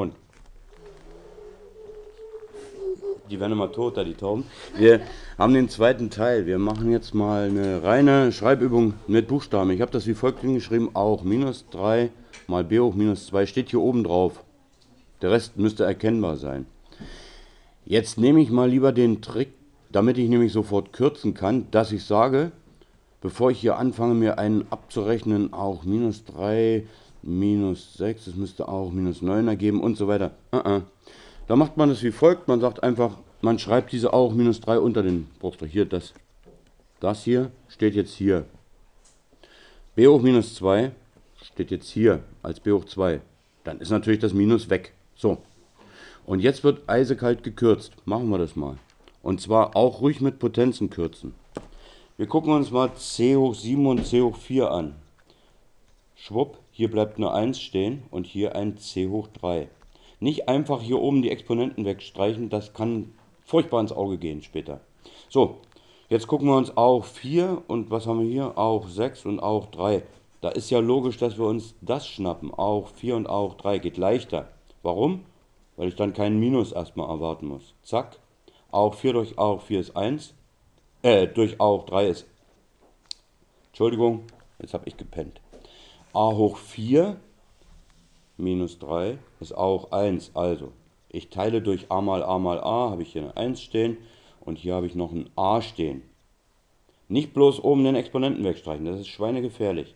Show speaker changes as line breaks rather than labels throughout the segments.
Und die werden immer tot, da die Tauben. Wir haben den zweiten Teil. Wir machen jetzt mal eine reine Schreibübung mit Buchstaben. Ich habe das wie folgt hingeschrieben, auch minus 3 mal b hoch minus 2 steht hier oben drauf. Der Rest müsste erkennbar sein. Jetzt nehme ich mal lieber den Trick, damit ich nämlich sofort kürzen kann, dass ich sage, bevor ich hier anfange, mir einen abzurechnen, auch minus 3, minus 6, das müsste auch minus 9 ergeben und so weiter. Uh -uh. Da macht man es wie folgt, man sagt einfach, man schreibt diese auch minus 3 unter den Bruchstrich. Hier, das, das hier steht jetzt hier. b hoch minus 2 steht jetzt hier als b hoch 2. Dann ist natürlich das Minus weg. So. Und jetzt wird eisekalt gekürzt. Machen wir das mal. Und zwar auch ruhig mit Potenzen kürzen. Wir gucken uns mal c hoch 7 und c hoch 4 an. Schwupp, hier bleibt nur 1 stehen und hier ein c hoch 3. Nicht einfach hier oben die Exponenten wegstreichen, das kann furchtbar ins Auge gehen später. So, jetzt gucken wir uns auch 4 und was haben wir hier? Auch 6 und auch 3. Da ist ja logisch, dass wir uns das schnappen. Auch 4 und auch 3 geht leichter. Warum? Weil ich dann keinen Minus erstmal erwarten muss. Zack. Auch 4 durch auch 4 ist 1. Äh, durch auch 3 ist. Entschuldigung, jetzt habe ich gepennt. A hoch 4 minus 3 ist auch 1. Also, ich teile durch a mal a mal a, habe ich hier eine 1 stehen und hier habe ich noch ein a stehen. Nicht bloß oben den Exponenten wegstreichen, das ist schweinegefährlich.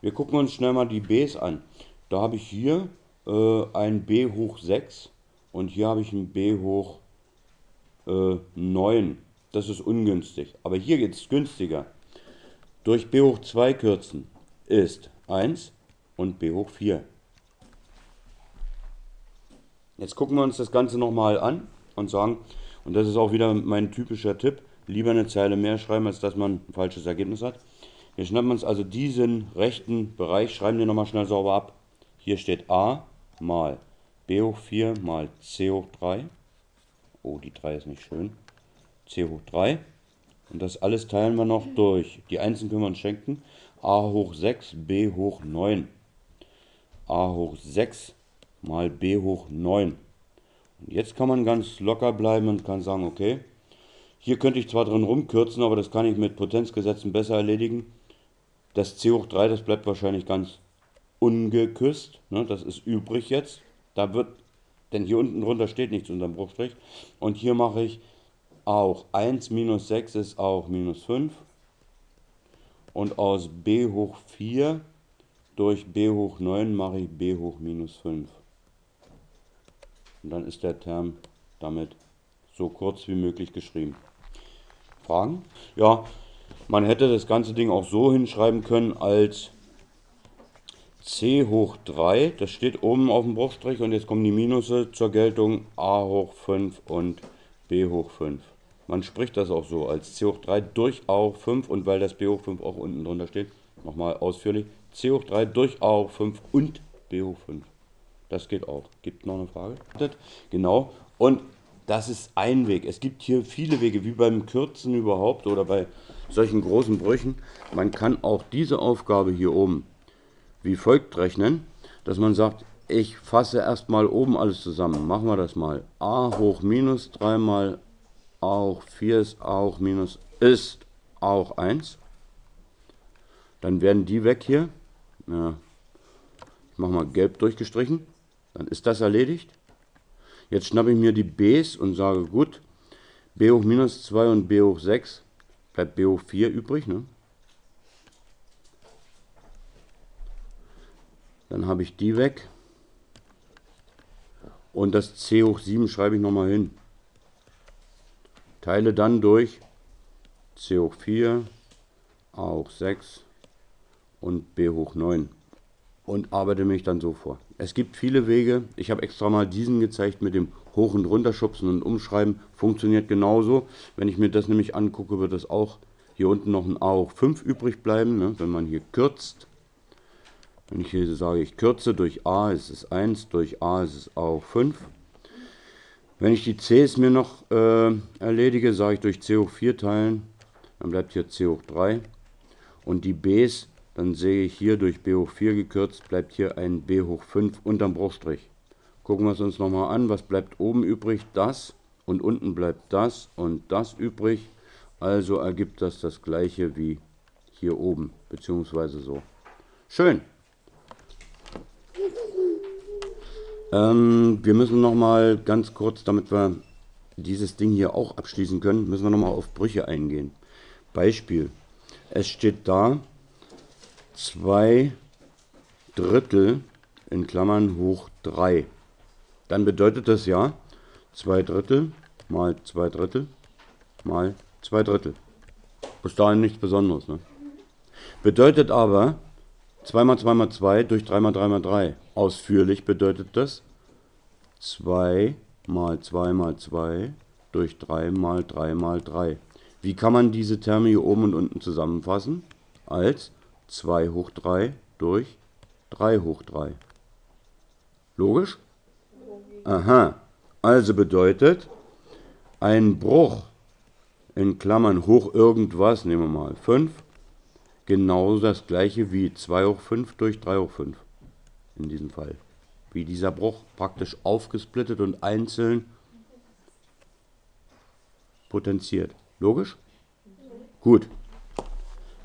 Wir gucken uns schnell mal die b's an. Da habe ich hier äh, ein b hoch 6 und hier habe ich ein b hoch äh, 9. Das ist ungünstig. Aber hier geht es günstiger. Durch b hoch 2 kürzen ist 1 und b hoch 4. Jetzt gucken wir uns das Ganze nochmal an und sagen, und das ist auch wieder mein typischer Tipp, lieber eine Zeile mehr schreiben, als dass man ein falsches Ergebnis hat. Wir schnappen uns also diesen rechten Bereich, schreiben den nochmal schnell sauber ab. Hier steht a mal b hoch 4 mal c hoch 3. Oh, die 3 ist nicht schön. c hoch 3. Und das alles teilen wir noch durch. Die Einsen können wir uns schenken. A hoch 6, b hoch 9. a hoch 6 mal b hoch 9. Und jetzt kann man ganz locker bleiben und kann sagen, okay, hier könnte ich zwar drin rumkürzen, aber das kann ich mit Potenzgesetzen besser erledigen. Das c hoch 3, das bleibt wahrscheinlich ganz ungeküsst. Ne, das ist übrig jetzt. Da wird, denn hier unten drunter steht nichts unter dem Bruchstrich. Und hier mache ich auch 1 minus 6 ist auch minus 5. Und aus b hoch 4 durch b hoch 9 mache ich b hoch minus 5. Und dann ist der Term damit so kurz wie möglich geschrieben. Fragen? Ja, man hätte das ganze Ding auch so hinschreiben können als c hoch 3, das steht oben auf dem Bruchstrich und jetzt kommen die Minusse zur Geltung a hoch 5 und b hoch 5. Man spricht das auch so als c hoch 3 durch a hoch 5 und weil das b hoch 5 auch unten drunter steht, nochmal ausführlich, c hoch 3 durch a hoch 5 und b hoch 5. Das geht auch. Gibt noch eine Frage? Genau. Und das ist ein Weg. Es gibt hier viele Wege, wie beim Kürzen überhaupt oder bei solchen großen Brüchen. Man kann auch diese Aufgabe hier oben wie folgt rechnen, dass man sagt, ich fasse erstmal oben alles zusammen. Machen wir das mal. a hoch minus 3 mal a hoch 4 ist a hoch minus ist a hoch 1. Dann werden die weg hier. Ja. Ich mache mal gelb durchgestrichen. Dann ist das erledigt. Jetzt schnappe ich mir die b's und sage, gut, b hoch minus 2 und b hoch 6, bleibt b hoch 4 übrig. Ne? Dann habe ich die weg. Und das c hoch 7 schreibe ich nochmal hin. Teile dann durch c hoch 4, a hoch 6 und b hoch 9 und arbeite mich dann so vor. Es gibt viele Wege. Ich habe extra mal diesen gezeigt mit dem Hoch- und Runterschubsen und Umschreiben. Funktioniert genauso. Wenn ich mir das nämlich angucke, wird es auch hier unten noch ein A hoch 5 übrig bleiben. Ne? Wenn man hier kürzt. Wenn ich hier sage, ich kürze durch A, ist es 1, durch A ist es A hoch 5. Wenn ich die Cs mir noch äh, erledige, sage ich durch C hoch 4 teilen. Dann bleibt hier C hoch 3. Und die Bs dann sehe ich hier durch b hoch 4 gekürzt, bleibt hier ein b hoch 5 unterm Bruchstrich. Gucken wir es uns nochmal an. Was bleibt oben übrig? Das. Und unten bleibt das und das übrig. Also ergibt das das gleiche wie hier oben, beziehungsweise so. Schön. Ähm, wir müssen noch mal ganz kurz, damit wir dieses Ding hier auch abschließen können, müssen wir noch mal auf Brüche eingehen. Beispiel. Es steht da zwei Drittel in Klammern hoch 3. Dann bedeutet das ja 2 Drittel mal 2 Drittel mal 2 Drittel. Bis dahin nichts Besonderes. Ne? Bedeutet aber 2 mal 2 mal 2 durch 3 mal 3 mal 3. Ausführlich bedeutet das 2 mal 2 mal 2 durch 3 mal 3 mal 3. Wie kann man diese Terme hier oben und unten zusammenfassen? Als 2 hoch 3 durch 3 hoch 3. Logisch? Aha. Also bedeutet, ein Bruch in Klammern hoch irgendwas, nehmen wir mal 5, genauso das gleiche wie 2 hoch 5 durch 3 hoch 5 in diesem Fall. Wie dieser Bruch praktisch aufgesplittet und einzeln potenziert. Logisch? Gut.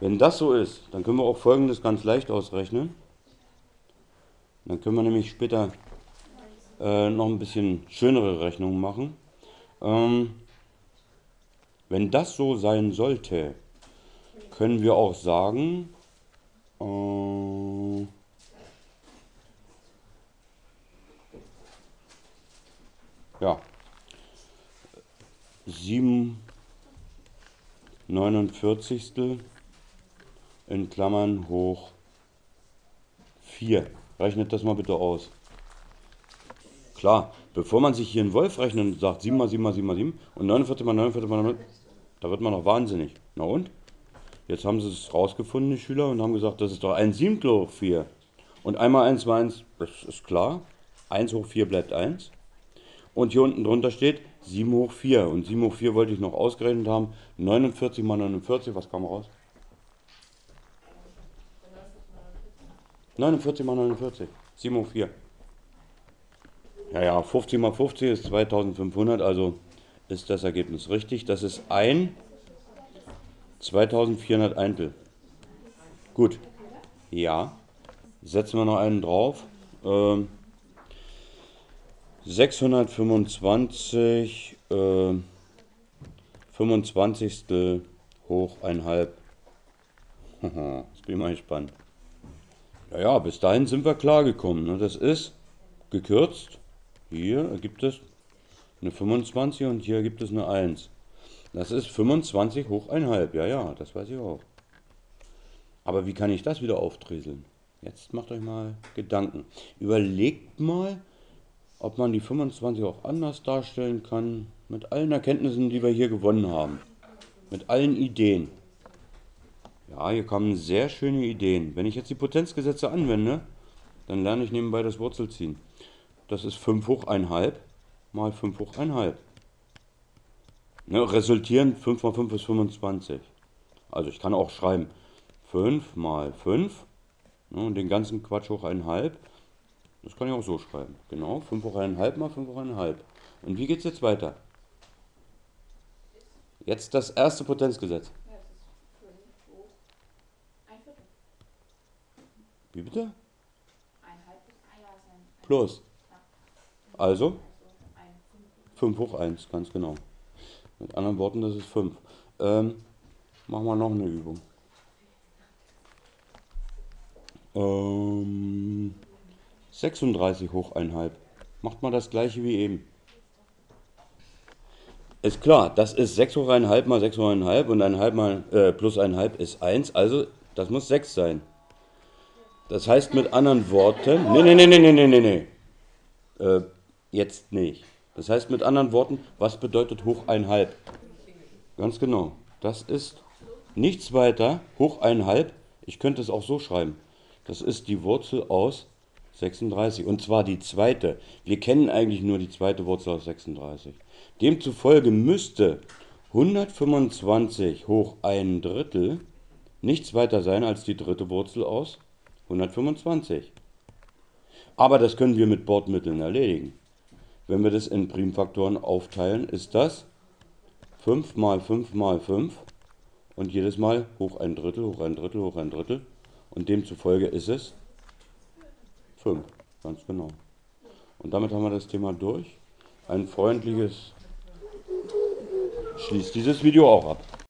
Wenn das so ist, dann können wir auch folgendes ganz leicht ausrechnen. Dann können wir nämlich später äh, noch ein bisschen schönere Rechnungen machen. Ähm, wenn das so sein sollte, können wir auch sagen, äh, ja, 7 49. in Klammern hoch 4. Rechnet das mal bitte aus. Klar, bevor man sich hier einen Wolf rechnet und sagt 7 mal 7 mal 7 mal 7 und 49 mal 49 mal 49, da wird man noch wahnsinnig. Na und? Jetzt haben sie es rausgefunden, die Schüler, und haben gesagt, das ist doch ein Siebtel hoch 4. Und einmal 1 mal 1, das ist klar. 1 hoch 4 bleibt 1. Und hier unten drunter steht 7 hoch 4. Und 7 hoch 4 wollte ich noch ausgerechnet haben. 49 mal 49, was kam raus? 49 mal 49. 7 hoch 4. Ja, ja, 50 mal 50 ist 2500, also ist das Ergebnis richtig. Das ist ein 2400 Eintel. Gut. Ja. Setzen wir noch einen drauf. Ähm, 625 äh, 25. hoch 1,5. Jetzt bin ich mal gespannt. Ja, ja, bis dahin sind wir klar gekommen. Ne? Das ist gekürzt. Hier ergibt es eine 25 und hier gibt es eine 1. Das ist 25 hoch 1,5. Ja, ja, das weiß ich auch. Aber wie kann ich das wieder aufdrieseln? Jetzt macht euch mal Gedanken. Überlegt mal, ob man die 25 auch anders darstellen kann, mit allen Erkenntnissen, die wir hier gewonnen haben. Mit allen Ideen. Ja, hier kamen sehr schöne Ideen. Wenn ich jetzt die Potenzgesetze anwende, dann lerne ich nebenbei das Wurzelziehen. Das ist 5 hoch 1,5 mal 5 hoch 1,5. Ne, resultieren 5 mal 5 ist 25. Also ich kann auch schreiben 5 mal 5 ne, und den ganzen Quatsch hoch 1,5 das kann ich auch so schreiben. Genau, 5 hoch 1,5 mal 5 hoch 1,5. Und wie geht es jetzt weiter? Jetzt das erste Potenzgesetz. Wie bitte? Plus. Also 5 hoch 1, ganz genau. Mit anderen Worten, das ist 5. Ähm, machen wir noch eine Übung. Ähm, 36 hoch einhalb. Macht mal das gleiche wie eben. Ist klar, das ist 6 hoch einhalb mal 6 hoch einhalb und 1 mal äh, plus einhalb ist 1, also das muss 6 sein. Das heißt mit anderen Worten, nee, nee, nee, nee, nee, nee, nee, äh, jetzt nicht. Das heißt mit anderen Worten, was bedeutet hoch einhalb? Ganz genau. Das ist nichts weiter, hoch einhalb, ich könnte es auch so schreiben. Das ist die Wurzel aus 36. Und zwar die zweite. Wir kennen eigentlich nur die zweite Wurzel aus 36. Demzufolge müsste 125 hoch ein Drittel nichts weiter sein als die dritte Wurzel aus 125. Aber das können wir mit Bordmitteln erledigen. Wenn wir das in Primfaktoren aufteilen, ist das 5 mal 5 mal 5 und jedes Mal hoch ein Drittel, hoch ein Drittel, hoch ein Drittel. Und demzufolge ist es Fünf, ganz genau. Und damit haben wir das Thema durch. Ein freundliches. Schließt dieses Video auch ab.